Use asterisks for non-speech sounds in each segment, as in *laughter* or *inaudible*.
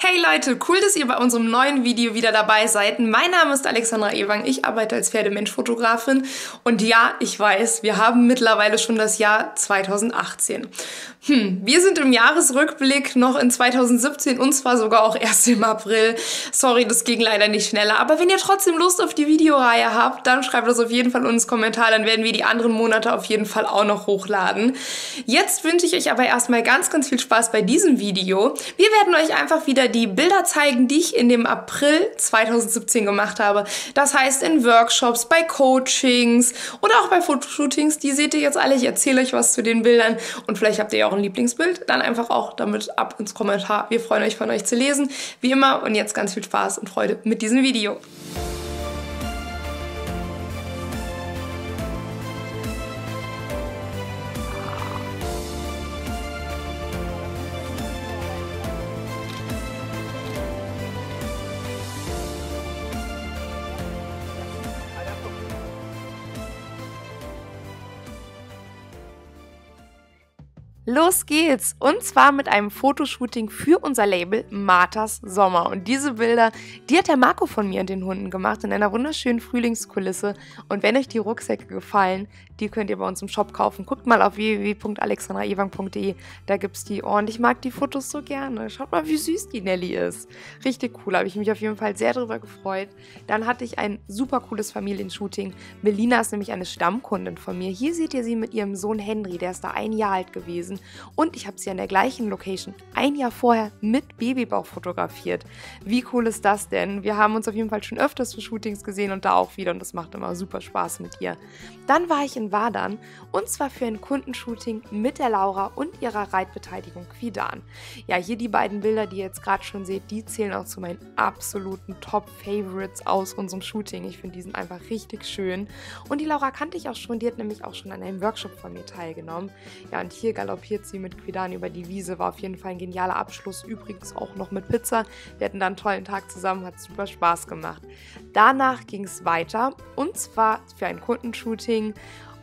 Hey Leute, cool, dass ihr bei unserem neuen Video wieder dabei seid. Mein Name ist Alexandra Ewang, ich arbeite als Pferdemensch-Fotografin und ja, ich weiß, wir haben mittlerweile schon das Jahr 2018. Hm, wir sind im Jahresrückblick noch in 2017 und zwar sogar auch erst im April. Sorry, das ging leider nicht schneller, aber wenn ihr trotzdem Lust auf die Videoreihe habt, dann schreibt das auf jeden Fall ins Kommentar, dann werden wir die anderen Monate auf jeden Fall auch noch hochladen. Jetzt wünsche ich euch aber erstmal ganz, ganz viel Spaß bei diesem Video. Wir werden euch einfach wieder die Bilder zeigen, die ich in dem April 2017 gemacht habe. Das heißt in Workshops, bei Coachings oder auch bei Fotoshootings. Die seht ihr jetzt alle. Ich erzähle euch was zu den Bildern und vielleicht habt ihr ja auch ein Lieblingsbild. Dann einfach auch damit ab ins Kommentar. Wir freuen euch von euch zu lesen. Wie immer und jetzt ganz viel Spaß und Freude mit diesem Video. Los geht's! Und zwar mit einem Fotoshooting für unser Label Marthas Sommer. Und diese Bilder, die hat der Marco von mir und den Hunden gemacht in einer wunderschönen Frühlingskulisse. Und wenn euch die Rucksäcke gefallen, die könnt ihr bei uns im Shop kaufen. Guckt mal auf www.alexandraewang.de, da gibt's die. Und ich mag die Fotos so gerne. Schaut mal, wie süß die Nelly ist. Richtig cool, habe ich mich auf jeden Fall sehr drüber gefreut. Dann hatte ich ein super cooles Familienshooting. Melina ist nämlich eine Stammkundin von mir. Hier seht ihr sie mit ihrem Sohn Henry, der ist da ein Jahr alt gewesen. Und ich habe sie an der gleichen Location ein Jahr vorher mit Babybauch fotografiert. Wie cool ist das denn? Wir haben uns auf jeden Fall schon öfters für Shootings gesehen und da auch wieder und das macht immer super Spaß mit ihr. Dann war ich in Wadern und zwar für ein Kundenshooting mit der Laura und ihrer Reitbeteiligung Quidan. Ja, hier die beiden Bilder, die ihr jetzt gerade schon seht, die zählen auch zu meinen absoluten Top-Favorites aus unserem Shooting. Ich finde, die sind einfach richtig schön. Und die Laura kannte ich auch schon, die hat nämlich auch schon an einem Workshop von mir teilgenommen. Ja, und hier galoppiert sie mit Quidan über die Wiese. War auf jeden Fall ein genialer Abschluss. Übrigens auch noch mit Pizza. Wir hatten dann einen tollen Tag zusammen, hat super Spaß gemacht. Danach ging es weiter und zwar für ein Kundenshooting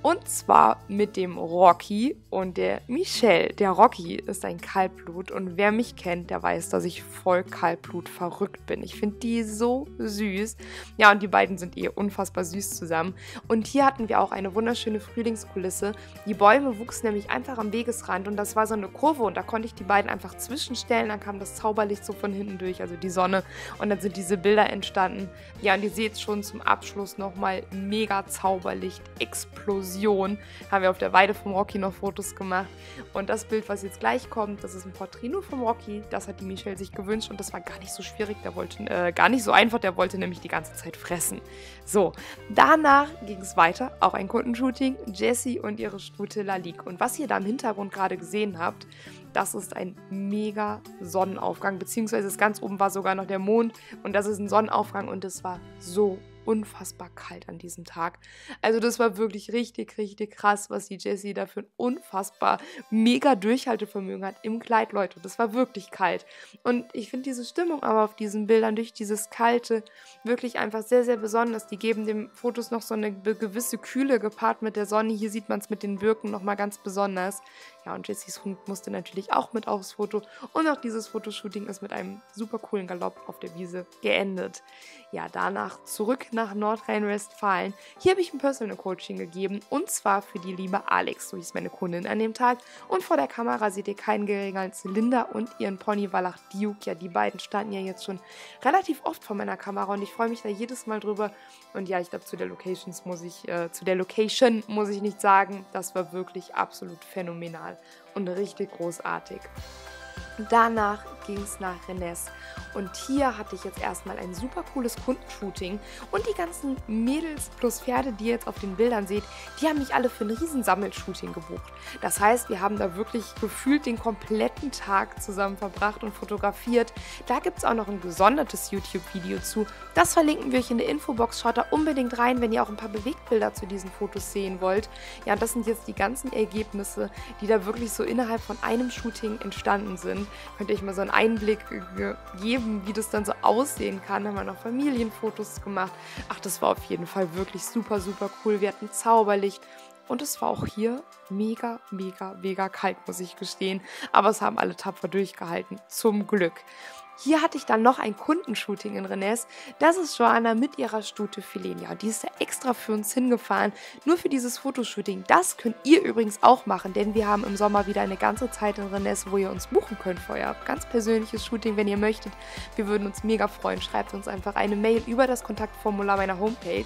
und zwar mit dem Rocky und der Michelle. Der Rocky ist ein Kaltblut und wer mich kennt, der weiß, dass ich voll Kaltblut verrückt bin. Ich finde die so süß. Ja, und die beiden sind eh unfassbar süß zusammen. Und hier hatten wir auch eine wunderschöne Frühlingskulisse. Die Bäume wuchsen nämlich einfach am Wegesrand und das war so eine Kurve und da konnte ich die beiden einfach zwischenstellen. Dann kam das Zauberlicht so von hinten durch, also die Sonne. Und dann sind diese Bilder entstanden. Ja, und ihr seht schon zum Abschluss nochmal mega Zauberlicht, Explosion. Vision haben wir auf der Weide vom Rocky noch Fotos gemacht. Und das Bild, was jetzt gleich kommt, das ist ein Porträt nur vom Rocky. Das hat die Michelle sich gewünscht und das war gar nicht so schwierig. Der wollte, äh, gar nicht so einfach, der wollte nämlich die ganze Zeit fressen. So, danach ging es weiter, auch ein Kundenshooting. Jessie und ihre Stute Lalik. Und was ihr da im Hintergrund gerade gesehen habt, das ist ein mega Sonnenaufgang, beziehungsweise ganz oben war sogar noch der Mond und das ist ein Sonnenaufgang und es war so unfassbar kalt an diesem Tag. Also das war wirklich richtig, richtig krass, was die Jessie da für ein unfassbar mega Durchhaltevermögen hat im Kleid, Leute. Das war wirklich kalt. Und ich finde diese Stimmung aber auf diesen Bildern durch dieses Kalte wirklich einfach sehr, sehr besonders. Die geben den Fotos noch so eine gewisse Kühle gepaart mit der Sonne. Hier sieht man es mit den Birken nochmal ganz besonders. Ja, und Jessies Hund musste natürlich auch mit aufs Foto. Und auch dieses Fotoshooting ist mit einem super coolen Galopp auf der Wiese geendet. Ja, danach zurück nach Nordrhein-Westfalen. Hier habe ich ein Personal Coaching gegeben und zwar für die liebe Alex, so hieß meine Kundin an dem Tag. Und vor der Kamera seht ihr keinen geringer als Linda und ihren Pony Wallach Duke. Ja, die beiden standen ja jetzt schon relativ oft vor meiner Kamera und ich freue mich da jedes Mal drüber. Und ja, ich glaube, zu der Locations muss ich, äh, zu der Location muss ich nicht sagen, das war wirklich absolut phänomenal und richtig großartig. Danach ging es nach Rennes. Und hier hatte ich jetzt erstmal ein super cooles Kundenshooting. Und die ganzen Mädels plus Pferde, die ihr jetzt auf den Bildern seht, die haben mich alle für ein Riesensammelshooting gebucht. Das heißt, wir haben da wirklich gefühlt den kompletten Tag zusammen verbracht und fotografiert. Da gibt es auch noch ein gesondertes YouTube-Video zu. Das verlinken wir euch in der Infobox. Schaut da unbedingt rein, wenn ihr auch ein paar Bewegtbilder zu diesen Fotos sehen wollt. Ja, das sind jetzt die ganzen Ergebnisse, die da wirklich so innerhalb von einem Shooting entstanden sind. Könnt ihr euch mal so einen Einblick geben, wie das dann so aussehen kann. Da haben wir noch Familienfotos gemacht. Ach, das war auf jeden Fall wirklich super, super cool. Wir hatten Zauberlicht. Und es war auch hier mega, mega, mega kalt, muss ich gestehen. Aber es haben alle tapfer durchgehalten. Zum Glück. Hier hatte ich dann noch ein Kundenshooting in Rennes. Das ist Joanna mit ihrer Stute Filenia. Die ist da extra für uns hingefahren, nur für dieses Fotoshooting. Das könnt ihr übrigens auch machen, denn wir haben im Sommer wieder eine ganze Zeit in Rennes, wo ihr uns buchen könnt für euer ganz persönliches Shooting, wenn ihr möchtet. Wir würden uns mega freuen. Schreibt uns einfach eine Mail über das Kontaktformular meiner Homepage.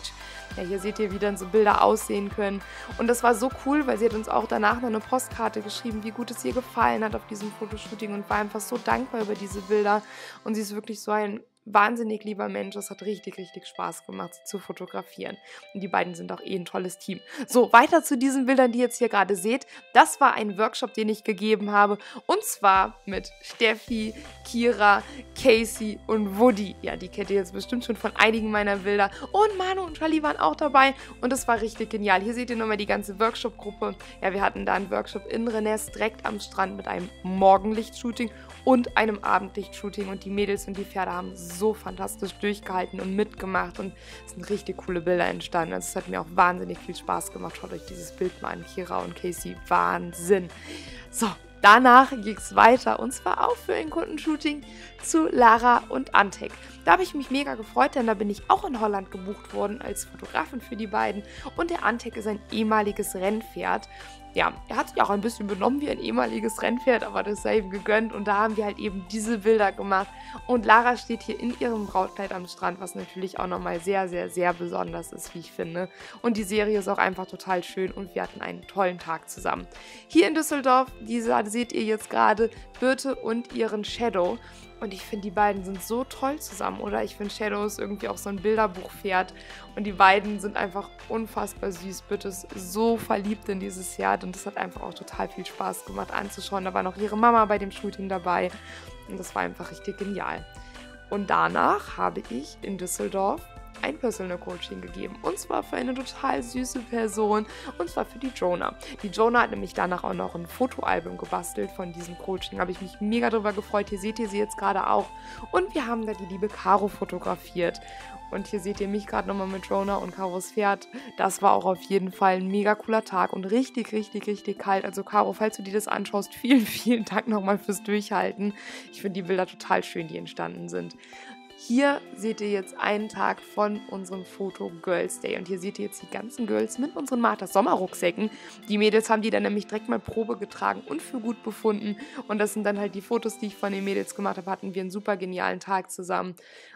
Ja, hier seht ihr, wie dann so Bilder aussehen können. Und das war so cool, weil sie hat uns auch danach noch eine Postkarte geschrieben, wie gut es ihr gefallen hat auf diesem Fotoshooting und war einfach so dankbar über diese Bilder. Und sie ist wirklich so ein wahnsinnig lieber Mensch. Es hat richtig, richtig Spaß gemacht, zu fotografieren. Und die beiden sind auch eh ein tolles Team. So, weiter zu diesen Bildern, die ihr jetzt hier gerade seht. Das war ein Workshop, den ich gegeben habe. Und zwar mit Steffi, Kira, Casey und Woody. Ja, die kennt ihr jetzt bestimmt schon von einigen meiner Bilder. Und Manu und Charlie waren auch dabei. Und es war richtig genial. Hier seht ihr nochmal die ganze Workshop-Gruppe. Ja, wir hatten da einen Workshop in Rennes direkt am Strand mit einem Morgenlicht-Shooting und einem Abendlicht-Shooting. Und die Mädels und die Pferde haben so fantastisch durchgehalten und mitgemacht. Und es sind richtig coole Bilder entstanden. Also es hat mir auch wahnsinnig viel Spaß gemacht. Schaut euch dieses Bild mal an. Kira und Casey. Wahnsinn. So, Danach ging es weiter und zwar auch für ein Kundenshooting zu Lara und Antek. Da habe ich mich mega gefreut, denn da bin ich auch in Holland gebucht worden als Fotografin für die beiden. Und der Antek ist ein ehemaliges Rennpferd ja, er hat sich auch ein bisschen benommen wie ein ehemaliges Rennpferd, aber das sei ihm gegönnt. Und da haben wir halt eben diese Bilder gemacht. Und Lara steht hier in ihrem Brautkleid am Strand, was natürlich auch nochmal sehr, sehr, sehr besonders ist, wie ich finde. Und die Serie ist auch einfach total schön und wir hatten einen tollen Tag zusammen. Hier in Düsseldorf, diese seht ihr jetzt gerade, Birte und ihren Shadow. Und ich finde, die beiden sind so toll zusammen, oder? Ich finde, Shadow ist irgendwie auch so ein Bilderbuchpferd. Und die beiden sind einfach unfassbar süß. Bitte ist so verliebt in dieses Pferd. Und das hat einfach auch total viel Spaß gemacht anzuschauen. Da war noch ihre Mama bei dem Shooting dabei. Und das war einfach richtig genial. Und danach habe ich in Düsseldorf ein Personal Coaching gegeben. Und zwar für eine total süße Person. Und zwar für die Jonah. Die Jonah hat nämlich danach auch noch ein Fotoalbum gebastelt von diesem Coaching. Da habe ich mich mega drüber gefreut. Hier seht ihr sie jetzt gerade auch. Und wir haben da die liebe Caro fotografiert. Und hier seht ihr mich gerade nochmal mit Jonah und Caros Pferd. Das war auch auf jeden Fall ein mega cooler Tag und richtig, richtig, richtig kalt. Also Caro, falls du dir das anschaust, *laughs* vielen, vielen Dank nochmal fürs Durchhalten. Ich finde die Bilder total schön, die entstanden sind. Hier seht ihr jetzt einen Tag von unserem Foto Girls Day. Und hier seht ihr jetzt die ganzen Girls mit unseren Marthas Sommerrucksäcken. Die Mädels haben die dann nämlich direkt mal Probe getragen und für gut befunden. Und das sind dann halt die Fotos, die ich von den Mädels gemacht habe. Hatten wir einen super genialen Tag zusammen.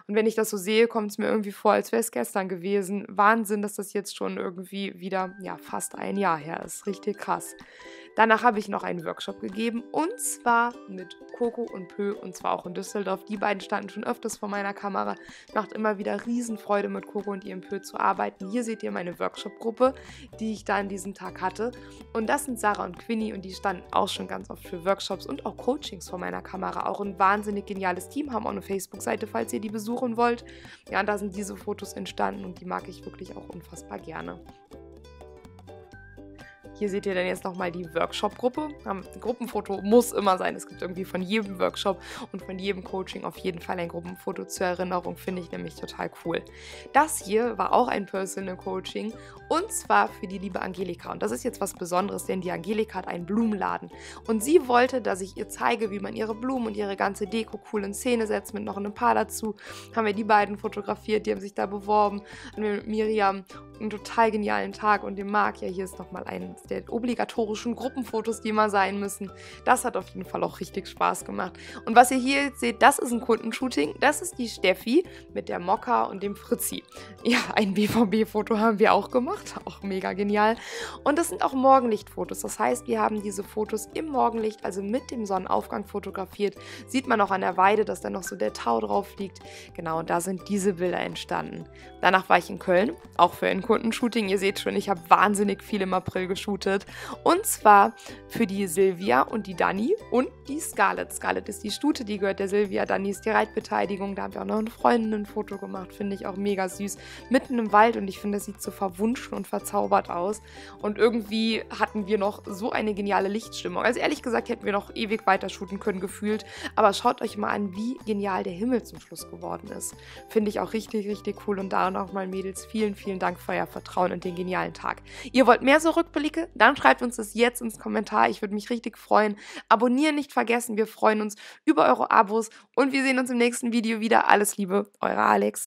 Und wenn ich das so sehe, kommt es mir irgendwie vor, als wäre es gestern gewesen. Wahnsinn, dass das jetzt schon irgendwie wieder, ja, fast ein Jahr her ist. Richtig krass. Danach habe ich noch einen Workshop gegeben und zwar mit Coco und Pö und zwar auch in Düsseldorf. Die beiden standen schon öfters vor meiner Kamera. Macht immer wieder Riesenfreude mit Coco und ihrem Pö zu arbeiten. Hier seht ihr meine Workshop-Gruppe, die ich da an diesem Tag hatte. Und das sind Sarah und Quinny und die standen auch schon ganz oft für Workshops und auch Coachings vor meiner Kamera. Auch ein wahnsinnig geniales Team, haben auch eine Facebook-Seite, falls ihr die besuchen wollt. Ja, und da sind diese Fotos entstanden und die mag ich wirklich auch unfassbar gerne. Hier seht ihr dann jetzt nochmal die Workshop-Gruppe. Ein Gruppenfoto muss immer sein. Es gibt irgendwie von jedem Workshop und von jedem Coaching auf jeden Fall ein Gruppenfoto zur Erinnerung. Finde ich nämlich total cool. Das hier war auch ein Personal Coaching und zwar für die liebe Angelika. Und das ist jetzt was Besonderes, denn die Angelika hat einen Blumenladen. Und sie wollte, dass ich ihr zeige, wie man ihre Blumen und ihre ganze Deko cool in Szene setzt, mit noch einem Paar dazu. Haben wir die beiden fotografiert, die haben sich da beworben. Und mit Miriam einen total genialen Tag und dem Marc. Ja, hier ist nochmal eines der obligatorischen Gruppenfotos, die immer sein müssen. Das hat auf jeden Fall auch richtig Spaß gemacht. Und was ihr hier jetzt seht, das ist ein Kundenshooting. Das ist die Steffi mit der Mokka und dem Fritzi. Ja, ein BVB-Foto haben wir auch gemacht. Auch mega genial. Und das sind auch Morgenlichtfotos. Das heißt, wir haben diese Fotos im Morgenlicht, also mit dem Sonnenaufgang fotografiert. Sieht man auch an der Weide, dass da noch so der Tau drauf liegt. Genau, und da sind diese Bilder entstanden. Danach war ich in Köln, auch für ein Kundenshooting. Ihr seht schon, ich habe wahnsinnig viel im April geshootet. Und zwar für die Silvia und die Dani und die Scarlett. Scarlett ist die Stute, die gehört der Silvia. Dani ist die Reitbeteiligung. Da haben wir auch noch eine Freundin ein Foto gemacht. Finde ich auch mega süß. Mitten im Wald und ich finde, das sieht so verwunschen und verzaubert aus. Und irgendwie hatten wir noch so eine geniale Lichtstimmung. Also ehrlich gesagt hätten wir noch ewig weiter shooten können, gefühlt. Aber schaut euch mal an, wie genial der Himmel zum Schluss geworden ist. Finde ich auch richtig, richtig cool. Und da nochmal Mädels, vielen, vielen Dank für euer Vertrauen und den genialen Tag. Ihr wollt mehr so Rückblicke? Dann schreibt uns das jetzt ins Kommentar. Ich würde mich richtig freuen. Abonnieren nicht vergessen. Wir freuen uns über eure Abos und wir sehen uns im nächsten Video wieder. Alles Liebe, eure Alex.